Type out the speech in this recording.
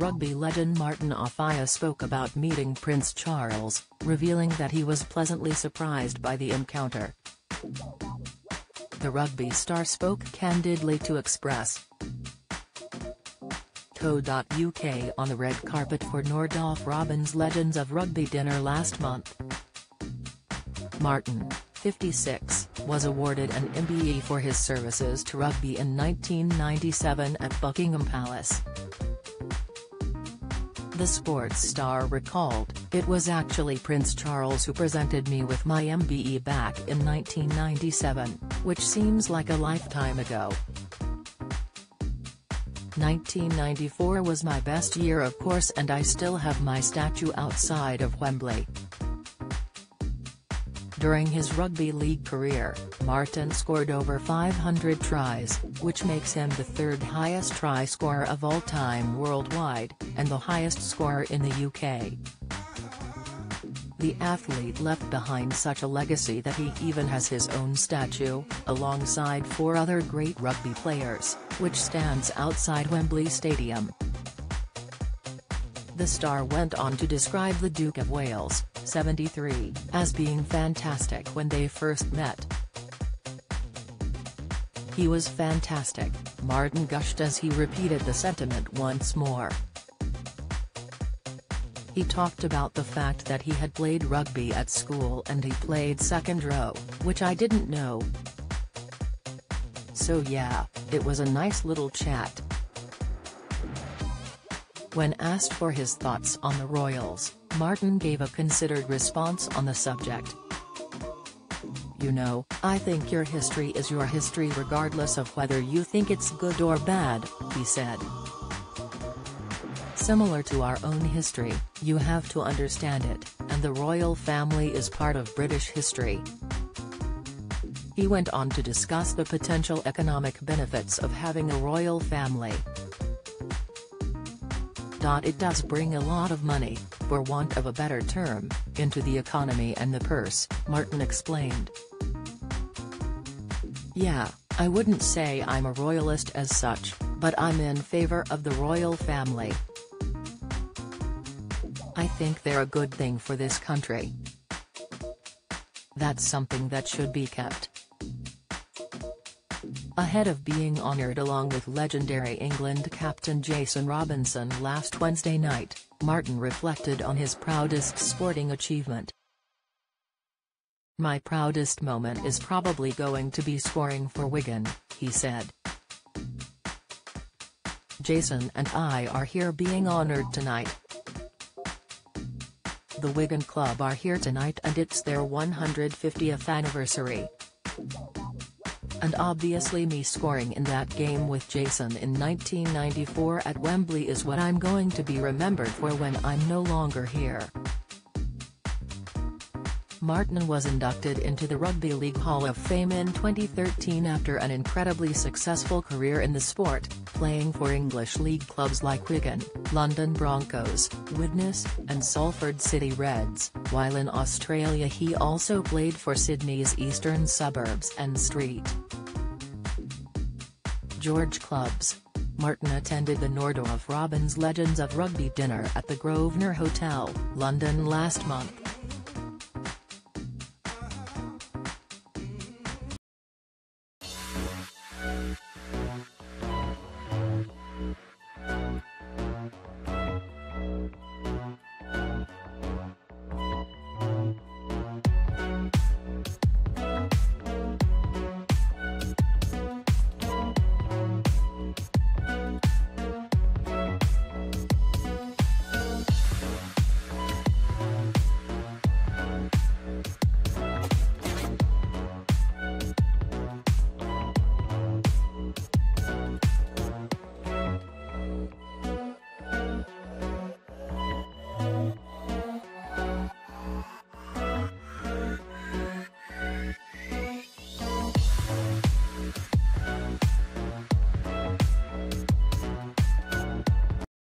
Rugby legend Martin Offiah spoke about meeting Prince Charles, revealing that he was pleasantly surprised by the encounter. The rugby star spoke candidly to Express. Co.uk on the red carpet for Nordoff Robbins Legends of Rugby dinner last month. Martin, 56, was awarded an MBE for his services to rugby in 1997 at Buckingham Palace. The sports star recalled, It was actually Prince Charles who presented me with my MBE back in 1997, which seems like a lifetime ago. 1994 was my best year of course and I still have my statue outside of Wembley. During his rugby league career, Martin scored over 500 tries, which makes him the third highest try scorer of all time worldwide, and the highest scorer in the UK. The athlete left behind such a legacy that he even has his own statue, alongside four other great rugby players, which stands outside Wembley Stadium. The star went on to describe the Duke of Wales, 73, as being fantastic when they first met. He was fantastic, Martin gushed as he repeated the sentiment once more. He talked about the fact that he had played rugby at school and he played second row, which I didn't know. So yeah, it was a nice little chat. When asked for his thoughts on the Royals, Martin gave a considered response on the subject. You know, I think your history is your history regardless of whether you think it's good or bad, he said. Similar to our own history, you have to understand it, and the royal family is part of British history. He went on to discuss the potential economic benefits of having a royal family. It does bring a lot of money, for want of a better term, into the economy and the purse, Martin explained. Yeah, I wouldn't say I'm a royalist as such, but I'm in favor of the royal family. I think they're a good thing for this country. That's something that should be kept. Ahead of being honoured along with legendary England captain Jason Robinson last Wednesday night, Martin reflected on his proudest sporting achievement. My proudest moment is probably going to be scoring for Wigan, he said. Jason and I are here being honoured tonight. The Wigan club are here tonight and it's their 150th anniversary. And obviously me scoring in that game with Jason in 1994 at Wembley is what I'm going to be remembered for when I'm no longer here. Martin was inducted into the Rugby League Hall of Fame in 2013 after an incredibly successful career in the sport, playing for English league clubs like Wigan, London Broncos, Widnes, and Salford City Reds, while in Australia he also played for Sydney's eastern suburbs and St. George clubs. Martin attended the Nordoff Robbins Legends of Rugby dinner at the Grosvenor Hotel, London last month.